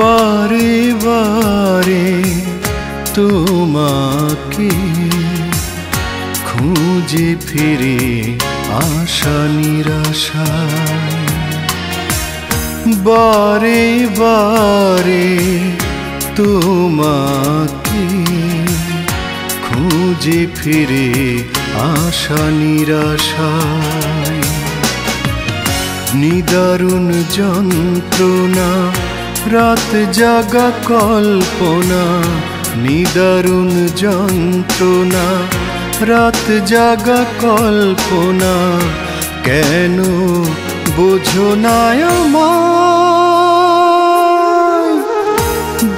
বারে বারে তোমাকে খুঁজে ফিরে আশা নিরাশা বারে বারে তোমাকে খুঁজে ফিরে আশা নিরাশা নিদারুণ যন্ত্রণা রাত জাগা কল্পনা, নিদারুণ যন্ত্রণা। রাত জাগা কল্পনা, কেন বোঝো না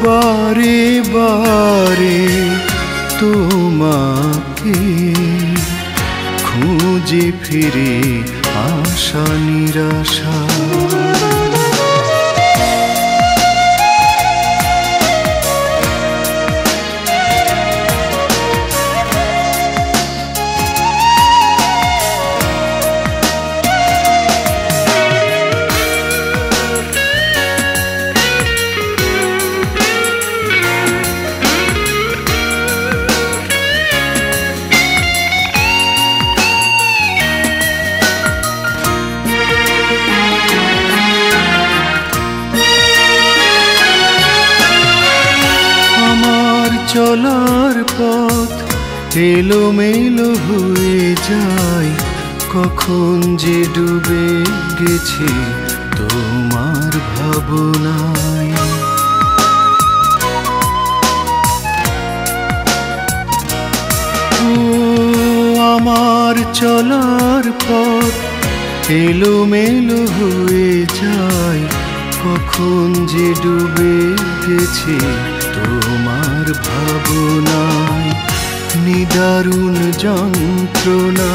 বারে বারে তোমাকে খুঁজে ফিরে আশা নিরাশা। পথ এলোমেলো হয়ে যায়। কখন যে ডুবে গেছে তোমার ভাবনায়। আমার চলার পথ এলো মেলো হয়ে যায়। কখন যে ডুবে গেছে তোমার ভাবনায় নিদারুণ যন্ত্রণা,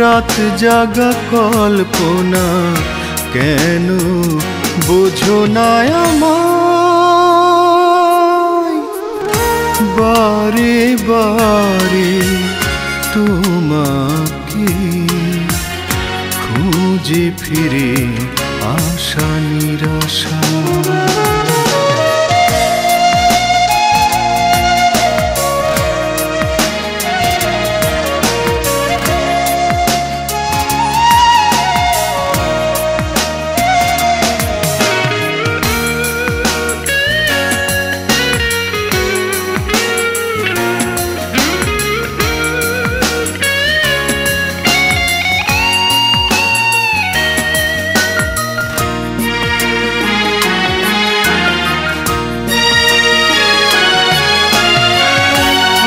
রাত জাগা কল্পনা, কেন বোঝো না আমায়? বারে বারে তোমাকে খুঁজে ফিরে আশা নিরাশা।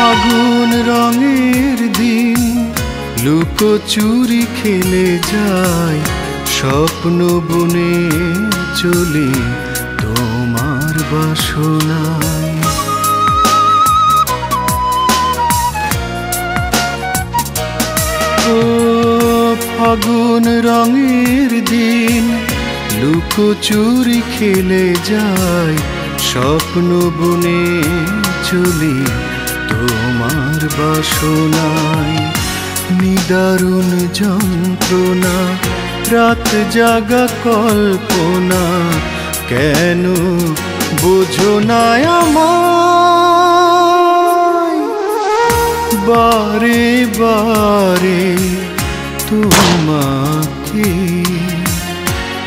আগুন রঙের দিন লুকোচুরি খেলে যায়, স্বপ্ন বনে চলে তোমার বাসনায়। ও ফাগুন রঙের দিন লুকোচুরি খেলে যায়, স্বপ্ন বনে চলি তোমার বাসনায় নিদারুণ যন্ত্রণা, রাত জাগা কল্পনা, কেন বোঝো না আমায়? বারে বারে তোমাকে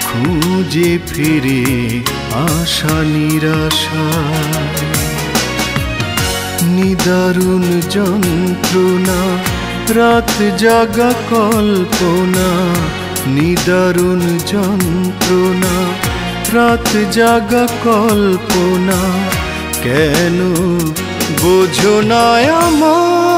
খুঁজে ফিরে আশা নিরাশা। নিদারুণ যন্ত্রণা রাত জাগা কল্পনা নিদারুণ যন্ত্রণা রাত জাগা কল্পনা কেন বোঝো না আমার